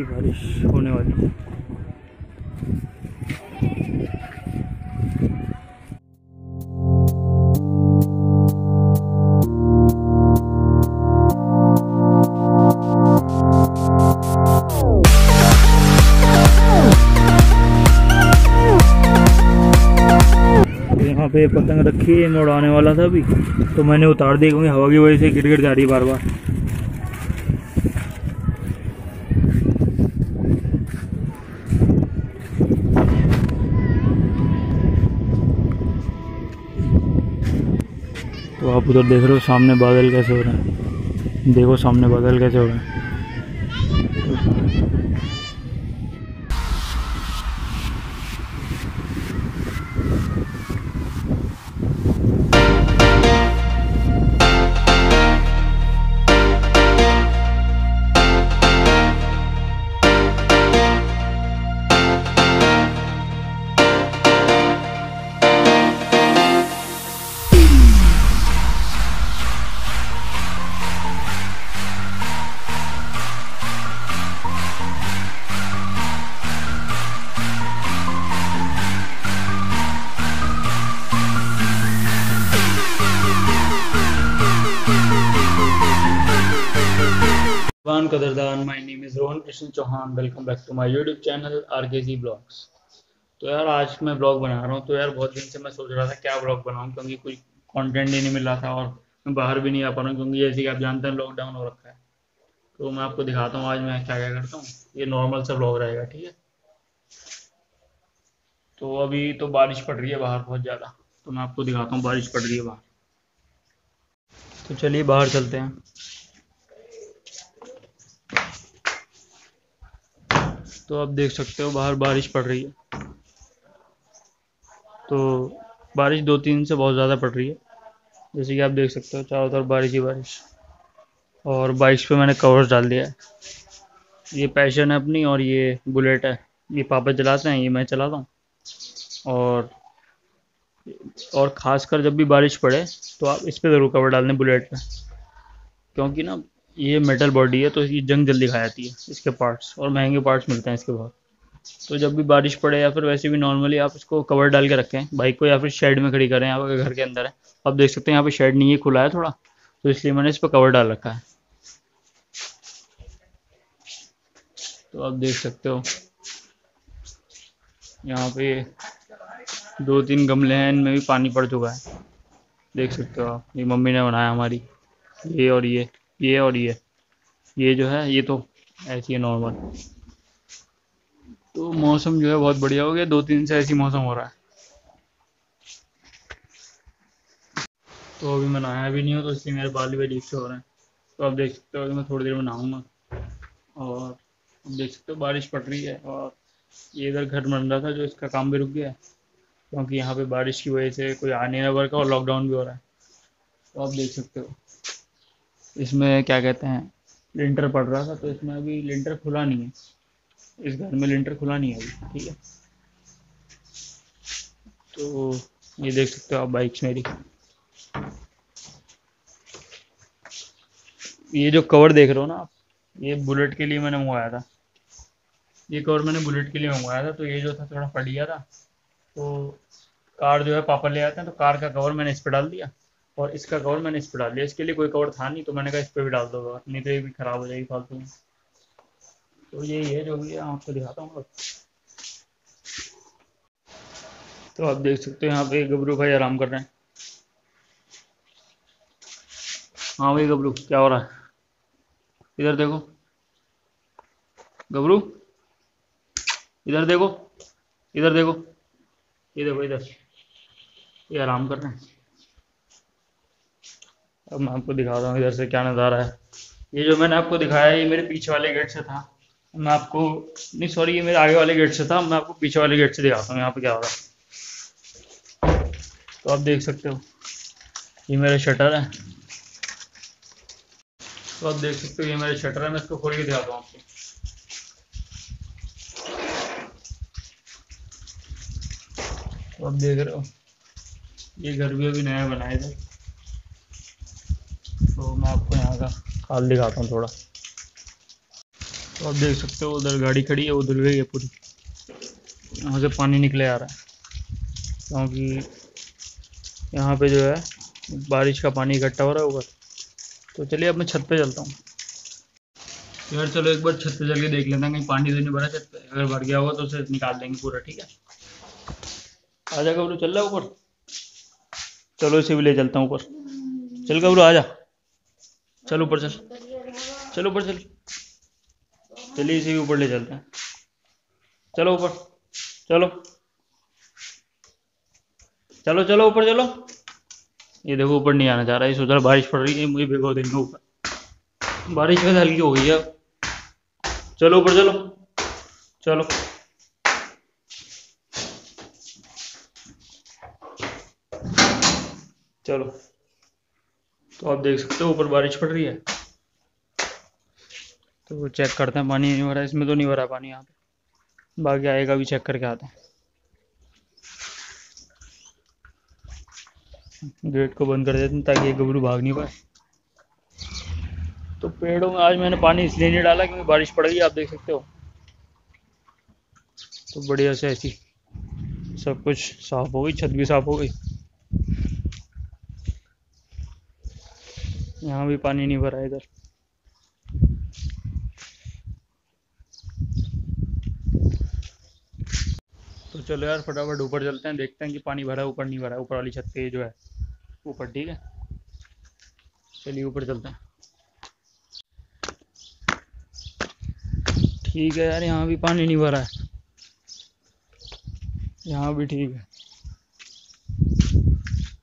तरफ़ बारिश होने वाली है। यहाँ पे पतंग रखी है मैं उड़ाने वाला था अभी। तो मैंने उतार दी क्योंकि हवा की वजह से गिर गिर जा रही बार बार उधर देख रहे हो सामने बादल कैसे हो रहे हैं। देखो सामने बादल कैसे हो रहे हैं। भगवान कदरदान my name is Rohan Krishna Chauhan welcome back to my YouTube channel R K G blogs तो यार, आज मैं ब्लॉग बना रहा हूँ। तो यार, बहुत दिन से मैं सोच रहा था क्या ब्लॉग बनाऊँ, क्योंकि कोई कंटेंट ही नहीं मिल रहा था और मैं बाहर भी नहीं आ पा रहा हूँ, क्योंकि जैसे कि आप जानते हैं लॉकडाउन हो रखा है। तो मैं आपको दिखाता हूँ आज मैं क्या क्या करता हूँ। ये नॉर्मल सा ब्लॉग रहेगा, ठीक है? तो अभी तो बारिश पड़ रही है बाहर बहुत ज़्यादा। तो मैं आपको दिखाता हूँ, बारिश पड़ रही है बाहर। तो चलिए बाहर चलते हैं। तो आप देख सकते हो बाहर बारिश पड़ रही है। तो बारिश दो तीन से बहुत ज़्यादा पड़ रही है। जैसे कि आप देख सकते हो चारों तरफ़ बारिश ही बारिश। और बाइक्स पे मैंने कवर्स डाल दिया है। ये पैशन है अपनी और ये बुलेट है। ये पापा चलाते हैं, ये मैं चलाता हूँ। और और ख़ासकर जब भी बारिश पड़े तो आप इस पर ज़रूर कवर डाल दें बुलेट पे। क्योंकि ना ये मेटल बॉडी है तो ये जंग जल्दी खा जाती है, इसके पार्ट्स और महँगे पार्ट्स मिलते हैं इसके बहुत। तो जब भी बारिश पड़े या फिर वैसे भी नॉर्मली आप इसको कवर डाल के रखें बाइक को या फिर शेड में खड़ी करें, आपके घर के अंदर है। आप देख सकते हैं यहाँ पे शेड नहीं है, खुला है थोड़ा तो इसलिए मैंने इस पर कवर डाल रखा है। तो आप देख सकते हो, यहाँ पे दो तीन गमले हैं, इनमें भी पानी पड़ चुका है। देख सकते हो आप, ये मम्मी ने बनाया हमारी, ये और ये। ये और ये। ये जो है, ये तो ऐसी है नॉर्मल तो मौसम जो है बहुत बढ़िया हो गया। दो तीन से ऐसी मौसम हो रहा है। तो अभी मैं नहाया भी नहीं हूँ तो इसलिए मेरे बाल भी अजीब से हो रहे हैं। तो आप देख सकते हो कि मैं थोड़ी देर में नहाऊँगा। और देख सकते हो बारिश पड़ रही है और ये इधर घर बन रहा था जो इसका काम भी रुक गया है। क्योंकि यहाँ पे बारिश की वजह से कोई आ नहीं रहा वर्क और लॉकडाउन भी हो रहा है। तो आप देख सकते हो। इसमें क्या कहते हैं, लिंटर पड़ रहा था तो इसमें अभी लिंटर खुला नहीं है। इस घर में लिंटर खुला नहीं है अभी, ठीक है। तो ये देख सकते हो आप बाइक्स मेरी। ये जो कवर देख रहे हो ना आप, ये बुलेट के लिए मैंने मंगवाया था। ये कवर मैंने बुलेट के लिए मंगवाया था तो ये जो था थोड़ा फट गया था तो कार जो है पापा ले आते हैं तो कार का कवर मैंने इस पर डाल दिया। और इसका कवर मैंने इस पर डाल दिया। इसके लिए कोई कवर था नहीं तो मैंने कहा इस पर भी डाल दो कवर नहीं तो ये भी ख़राब हो जाएगी फालतू में। तो यही है जो भी है आपको दिखाता हूँ तो आप देख सकते हो यहाँ पे गबरू भाई आराम कर रहे हैं। हाँ भाई गबरू, क्या हो रहा है? इधर देखो। गबरू, इधर देखो इधर देखो। ये देखो, इधर। ये आराम कर रहे हैं। अब मैं आपको दिखाता हूँ इधर से क्या नज़ारा है। ये जो मैंने आपको दिखाया, ये मेरे पीछे वाले गेट से था। मैं आपको, नहीं सॉरी ये मेरे आगे वाले गेट से था। मैं आपको पीछे वाले गेट से दिखाता हूँ, यहाँ पे क्या हो रहा है। तो आप देख सकते हो, ये मेरा शटर है। तो आप देख सकते हो, ये मेरा शटर है। मैं इसको खोल के दिखाता हूँ आपको। तो आप देख रहे हो, ये घर भी अभी नया बनाया था तो मैं आपको यहाँ का हाल दिखाता हूँ थोड़ा। तो आप देख सकते हो, उधर गाड़ी खड़ी है उधर गई है पूरी। यहाँ से पानी निकले आ रहा है। क्योंकि यहाँ पे जो है, बारिश का पानी इकट्ठा हो रहा है ऊपर तो चलिए अब मैं छत पे चलता हूँ। यार चलो एक बार छत पे चल के देख लेते हैं, कहीं पानी तो नहीं भरा छत पे। अगर भर गया होगा तो उसे निकाल देंगे पूरा, ठीक है? आ जा गबरू चल रहा ऊपर। चलो इसे भी ले चलता हूँ ऊपर। चल गबरू आ जा चल ऊपर चल चल ऊपर चल चलिए इसे भी ऊपर ले चलते हैं। चलो ऊपर। चलो। चलो चलो ऊपर, चलो। ये देखो, ऊपर नहीं आना चाह रहा है इस उधर बारिश पड़ रही है, मुझे भिगो देंगे ऊपर। बारिश में हल्की हो गई है चलो ऊपर, चलो। चलो। चलो। तो आप देख सकते हो ऊपर बारिश पड़ रही है। तो चेक करते हैं, पानी नहीं भरा, इसमें तो नहीं भरा पानी यहाँ पे। बाकी आएगा भी चेक करके आते हैं। गेट को बंद कर देते हैं ताकि गबरू भाग नहीं पाए। तो पेड़ों में आज मैंने पानी इसलिए नहीं डाला क्योंकि बारिश पड़ गई, आप देख सकते हो। तो बढ़िया से ऐसी सब कुछ साफ़ हो गई, छत भी साफ़ हो गई। यहाँ भी पानी नहीं भरा इधर। तो चलो यार, फटाफट ऊपर चलते हैं, देखते हैं कि पानी भरा ऊपर नहीं भरा ऊपर वाली छत पे जो है, ऊपर, ठीक है? चलिए ऊपर चलते हैं। ठीक है यार, यहाँ भी पानी नहीं भरा है। यहाँ भी ठीक है।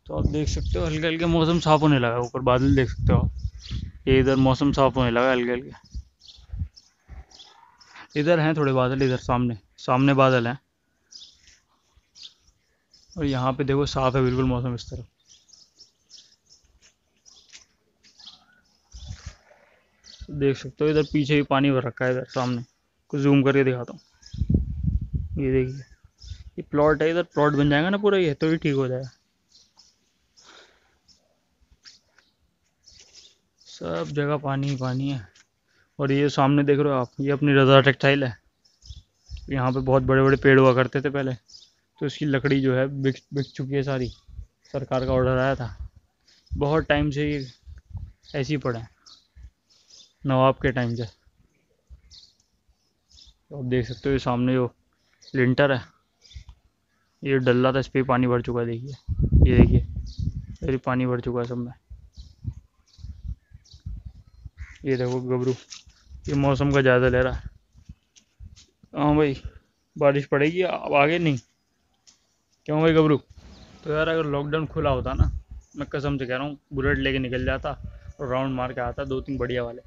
तो आप देख सकते हो हल्के हल्के मौसम साफ़ होने लगा ऊपर बादल देख सकते हो ये इधर मौसम साफ़ होने लगा हल्के हल्के इधर हैं थोड़े बादल, इधर सामने। सामने बादल हैं। और यहाँ पे देखो साफ़ है बिल्कुल मौसम इस तरफ़। देख सकते हो, इधर पीछे भी पानी भर रखा है इधर सामने। कुछ जूम करके दिखाता हूँ। ये देखिए। ये प्लॉट है, इधर प्लॉट बन जाएगा ना पूरा ये तो ही ठीक हो जाएगा। सब जगह पानी ही पानी है। और ये सामने देख रहे हो आप, ये अपनी रजा टेक्सटाइल है। यहाँ पे बहुत बड़े बड़े पेड़ हुआ करते थे पहले। तो इसकी लकड़ी जो है बिक बिक चुकी है सारी। सरकार का ऑर्डर आया था। बहुत टाइम से ये ऐसे ही पड़ा है। नवाब के टाइम से। तो आप देख सकते हो ये सामने जो लिंटर है। ये डल्ला था, इस पर पानी भर चुका है, देखिए। ये देखिए पानी भर चुका है सब में। ये देखो गबरू, ये मौसम का ज़्यादा ले रहा है। हाँ भाई, बारिश पड़ेगी, अब आगे नहीं। क्यों भाई गबरू? तो यार अगर लॉकडाउन खुला होता ना, मैं कसम से कह रहा हूँ, बुलेट लेके निकल जाता और राउंड मार के आता दो तीन बढ़िया वाले।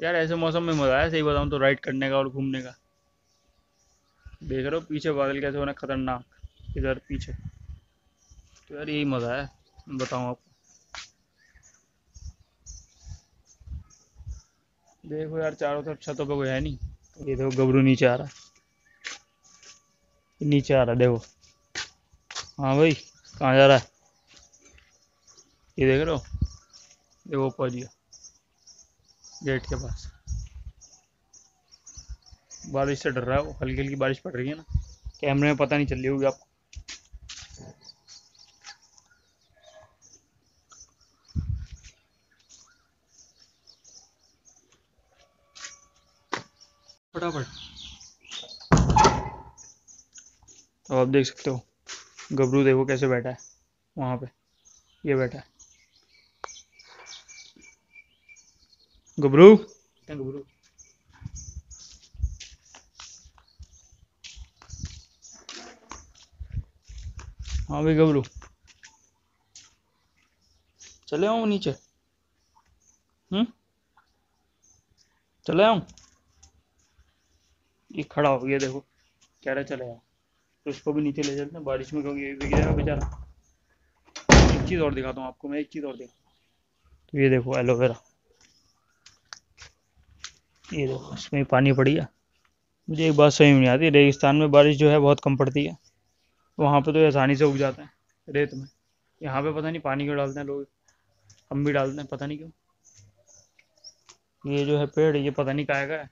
यार ऐसे मौसम में मज़ा आया, सही बताऊँ तो राइड करने का और घूमने का। देख रहे हो, पीछे बादल कैसे होना खतरनाक इधर पीछे तो यार यही मज़ा है बताऊँ आपको। देखो यार, चारों तरफ़ छतों पे कोई है नहीं। ये देखो, गबरू नीचे आ रहा है। नीचे आ रहा है, देखो। हाँ भाई, कहाँ जा रहा है? ये देख रहे हो? देखो पहुँच गया, गेट के पास। बारिश से डर रहा है वो हल्की हल्की बारिश पड़ रही है ना। कैमरे में पता नहीं चल रही होगी आपको। तो आप देख सकते हो गबरू देखो कैसे बैठा है वहाँ पे ये बैठा है। गबरू? गबरू? हाँ भाई गबरू। चले आऊँ नीचे? हम्म? चले आऊँ? ये खड़ा हो गया देखो कह रहे चले आओ तो इसको भी नीचे ले चलते हैं, बारिश में, क्योंकि ये भी जाएगा बेचारा। एक चीज़ और दिखाता हूँ आपको मैं, एक चीज़ और दिखा तो ये देखो एलोवेरा ये देखो, इसमें पानी पड़ी है। मुझे एक बात सही नहीं आती, रेगिस्तान में बारिश जो है बहुत कम पड़ती है। वहाँ पे तो आसानी से उग जाता है, रेत में। यहाँ पे पता नहीं पानी क्यों डालते हैं लोग, हम भी डालते हैं, पता नहीं क्यों। ये जो है पेड़, ये पता नहीं काय का है।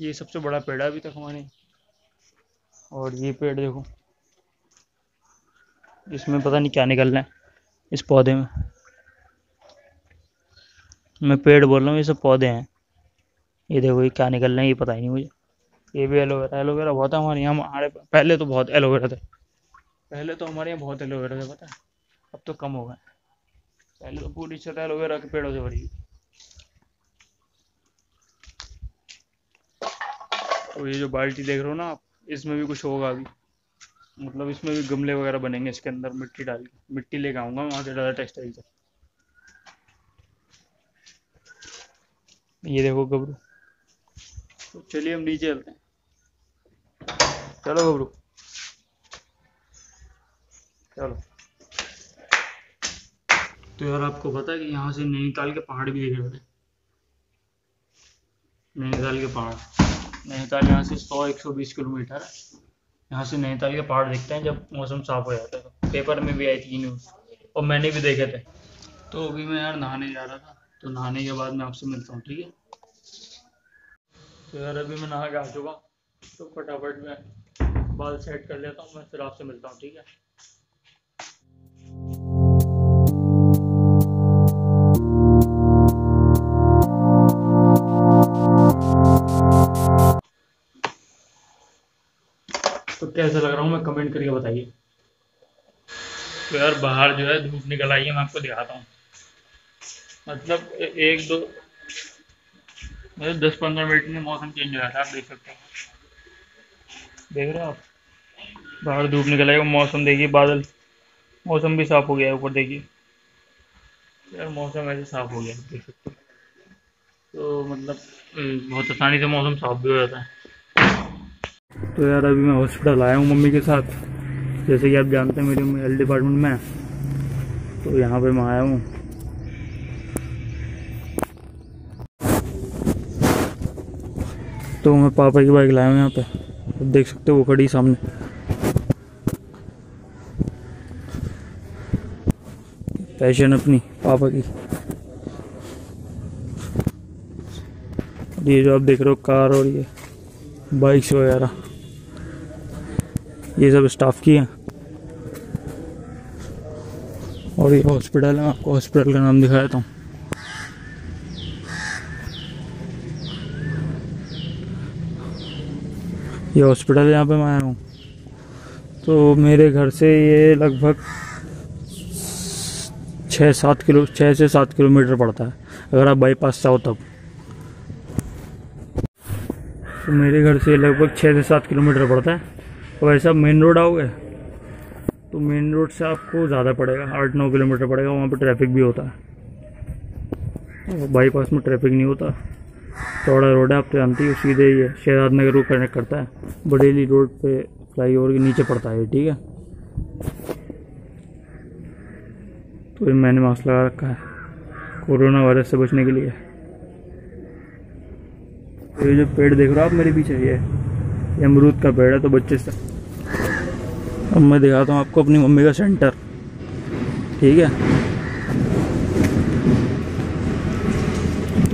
ये सबसे बड़ा पेड़ है अभी तक हमारे। और ये पेड़ देखो। इसमें पता नहीं क्या निकलना है, इस पौधे में। मैं पेड़ बोल रहा हूँ, ये सब पौधे हैं। ये देखो, ये क्या निकल रहा है, ये पता ही नहीं मुझे। ये भी एलोवेरा एलोवेरा बहुत है हमारे यहाँ, हमारे पहले तो बहुत एलोवेरा थे। पहले तो हमारे यहाँ बहुत एलोवेरा थे, पता है। अब तो कम हो गए। पहले तो पूरी छत एलोवेरा के पेड़ों से भरी हुई तो ये जो बाल्टी देख रहे हो ना आप इसमें भी कुछ होगा अभी। मतलब इसमें भी गमले वगैरह बनेंगे इसके अंदर मिट्टी डाल के मिट्टी लेके आऊँगा वहाँ से डाला टेक्सटाइल से। ये देखो गबरू। तो चलिए हम नीचे चलते हैं। चलो गबरू। चलो। तो यार आपको पता है कि यहाँ से नैनीताल के पहाड़ भी देख रहे थे नैनीताल के पहाड़। नैनीताल, यहाँ से 100-120 किलोमीटर है। यहाँ से नैनीताल के पहाड़ दिखते हैं, जब मौसम साफ़ हो जाता है। पेपर में भी आई थी न्यूज़ और मैंने भी देखे थे। तो अभी मैं यार नहाने जा रहा था तो नहाने के बाद मैं आपसे मिलता हूँ, ठीक है? तो यार अभी मैं नहा के आ चुका तो फटाफट मैं बाल सेट कर लेता हूँ, मैं फिर आपसे मिलता हूँ, ठीक है? कैसा लग रहा हूँ, मैं कमेंट करके बताइए। तो यार, बाहर जो है धूप निकल आई है, मैं आपको दिखाता हूँ। मतलब एक, दो मतलब दस पंद्रह मिनट में मौसम चेंज हो जाता है, आप देख सकते हो। देख रहे हो आप? बाहर धूप निकल आई, मौसम देखिए, बादल। मौसम भी साफ़ हो गया है, ऊपर देखिए। यार, मौसम ऐसे साफ़ हो गया देख सकते हो। तो मतलब बहुत आसानी से मौसम साफ़ भी हो जाता है। तो यार अभी मैं हॉस्पिटल आया हूँ मम्मी के साथ। जैसे कि आप जानते हैं मेरी हेल्थ डिपार्टमेंट में। तो यहाँ पे मैं आया हूँ। तो मैं पापा की बाइक लाया हूँ यहाँ पे। अब देख सकते हो वो खड़ी सामने। पैशन अपनी, पापा की। ये जो आप देख रहे हो कार और ये बाइक्स वगैरह। ये सब स्टाफ की है। और ये हॉस्पिटल है, आपको हॉस्पिटल का नाम दिखाया था ये हॉस्पिटल यहाँ पे मैं आया हूँ। तो मेरे घर से ये लगभग छः सात किलो, छः से सात किलोमीटर पड़ता है, अगर आप बाईपास आओ तब। तो मेरे घर से लगभग छः से सात किलोमीटर पड़ता है। तो ऐसा मेन रोड आओगे? तो मेन रोड से आपको ज़्यादा पड़ेगा, आठ नौ किलोमीटर पड़ेगा, वहाँ पर ट्रैफ़िक भी होता है। बाईपास में ट्रैफ़िक नहीं होता। चौड़ा रोड है, आप तो जानती हो सीधे ही है। शहजाद नगर को कनेक्ट करता है। बड़ेली रोड पे फ्लाई ओवर के नीचे पड़ता है ठीक है? तो ये मैंने मास्क लगा रखा है, कोरोना वायरस से बचने के लिए। तो ये जो पेड़ देख रहे हो आप मेरे पीछे, ये अमरूद का पेड़ है तो बच्चे से अब मैं दिखाता हूँ आपको अपनी मम्मी का सेंटर ठीक है?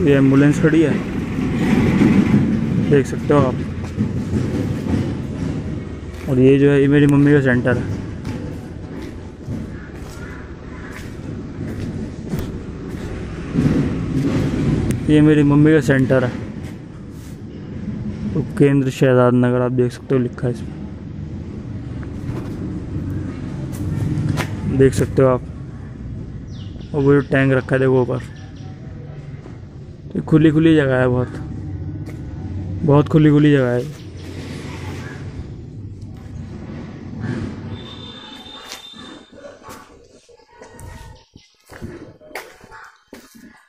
ये एंबुलेंस खड़ी है। देख सकते हो आप। और ये जो है, ये मेरी मम्मी का सेंटर है। ये मेरी मम्मी का सेंटर है। तो केंद्र शहजाद नगर, आप देख सकते हो लिखा है इसमें। देख सकते हो आप। और वो जो टैंक रखा है, देखो ऊपर। तो खुली खुली जगह है बहुत। बहुत खुली खुली जगह है।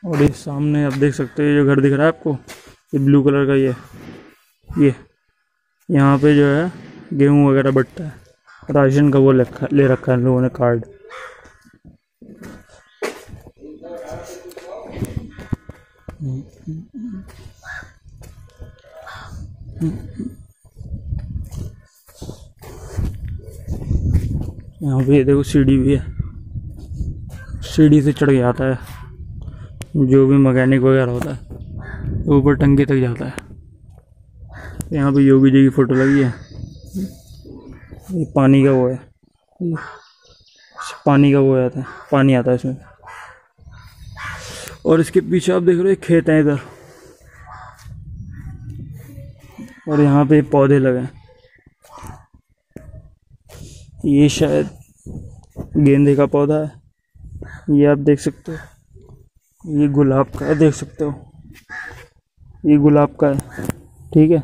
और ये सामने आप देख सकते हो, ये जो घर दिख रहा है आपको, ये ब्लू कलर का ये। ये। यहाँ पे जो है गेहूँ वगैरह बटता है। राशन का वो ले रखा है लोगों ने कार्ड। यहाँ पे देखो सीढ़ी भी है। सीढ़ी से चढ़ के आता है। जो भी मैकेनिक वगैरह होता है ऊपर टंकी तक जाता है। यहाँ पे योगी जी की फ़ोटो लगी है। ये पानी का वो है। पानी का वो आता है। पानी आता है इसमें। और इसके पीछे आप देख रहे हो खेत हैं इधर। और यहाँ पे पौधे लगे ये शायद गेंदे का पौधा है। ये आप देख सकते हो। ये गुलाब का है, देख सकते हो। ये गुलाब का है, ठीक है।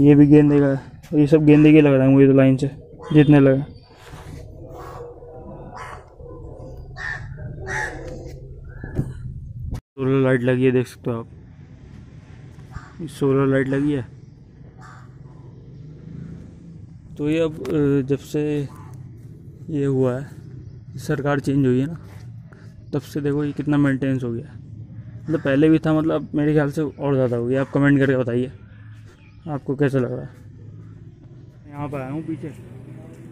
ये भी गेंदे का है। ये सब गेंदे के लग रहे हैं मुझे तो लाइन से, जितने लगे सोलर लाइट लगी है, देख सकते हो आप। सोलर लाइट लगी है। तो ये अब जब से ये हुआ है, सरकार चेंज हुई है ना, तब से देखो ये कितना मेंटेनेंस हो गया मतलब पहले भी था मतलब मेरे ख्याल से और ज़्यादा हो गया। आप कमेंट करके बताइए, आपको कैसा लग रहा है? यहाँ पर आया हूँ पीछे।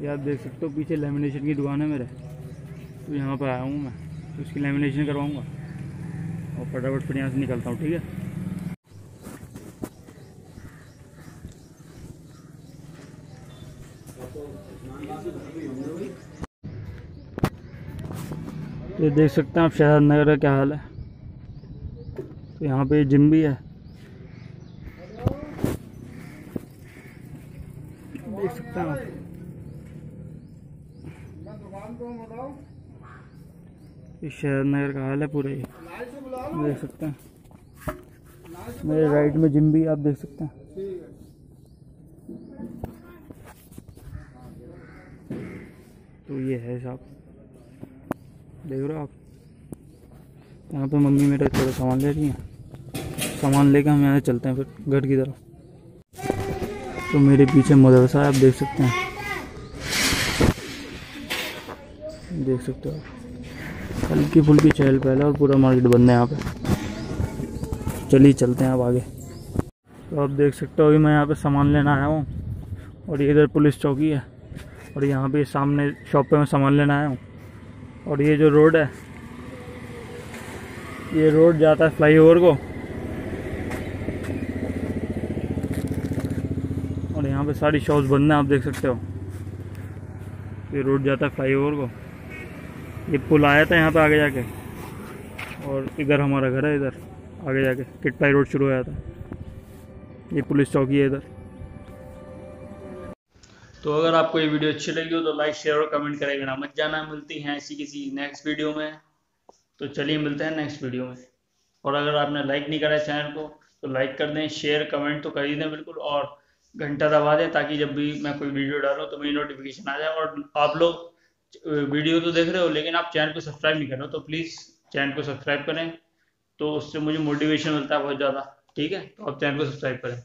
ये आप देख सकते हो, पीछे लेमिनेशन की दुकान है मेरे। तो यहाँ पर आया हूँ मैं तो उसकी लेमिनेशन करवाऊँगा। और फटाफट फिर यहाँ से निकलता हूँ, ठीक है? ये देख सकते हैं आप शहर नगर का क्या हाल है। तो यहाँ पे जिम भी है। देख सकते हैं आप। शहर नगर का हाल है पूरे ये। देख सकते हैं। मेरे राइट में जिम भी आप देख सकते हैं। तो ये है साहब। देख रहे हो आप? यहाँ पे मम्मी मेरा थोड़ा सामान ले रही हैं। सामान लेके हम यहाँ चलते हैं फिर, घर की तरफ़। तो मेरे पीछे मदरसा है, आप देख सकते हैं। देख सकते हो हल्की फुल्की चहल पहले और पूरा मार्केट बंद है यहाँ पे। चलिए चलते हैं आप आगे। तो आप देख सकते हो, अभी मैं यहाँ पे सामान लेना आया हूँ। और ये इधर पुलिस चौकी है। और यहाँ पे सामने शॉप पे मैं सामान लेना आया हूँ। और ये जो रोड है, ये रोड जाता है फ्लाई ओवर को। और यहाँ पे सारी शॉप्स बंद हैं, आप देख सकते हो। ये रोड जाता है फ्लाई ओवर को। ये पुल आया था यहाँ पे आगे जाके। और इधर हमारा घर है, इधर। आगे जाके, किटपाई रोड शुरू होया था ये पुलिस चौकी है इधर। तो अगर आपको ये वीडियो अच्छी लगी हो तो लाइक शेयर और कमेंट करेगा मत जाना। मिलती हैं ऐसी किसी नेक्स्ट वीडियो में। तो चलिए मिलते हैं नेक्स्ट वीडियो में। और अगर आपने लाइक नहीं करा चैनल को तो लाइक कर दें शेयर कमेंट तो कर ही दें बिल्कुल। और घंटा दबा दें ताकि जब भी मैं कोई वीडियो डालूँ तो मेरी नोटिफिकेशन आ जाए। और आप लोग वीडियो तो देख रहे हो, लेकिन आप चैनल को सब्सक्राइब नहीं कर रहे हो तो प्लीज़ चैनल को सब्सक्राइब करें। तो उससे मुझे मोटिवेशन मिलता है बहुत ज़्यादा। ठीक है? तो आप चैनल को सब्सक्राइब करें।